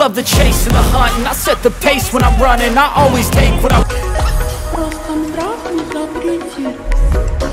love the chase and the hunt And I set the pace when I'm running. I always take what I Просто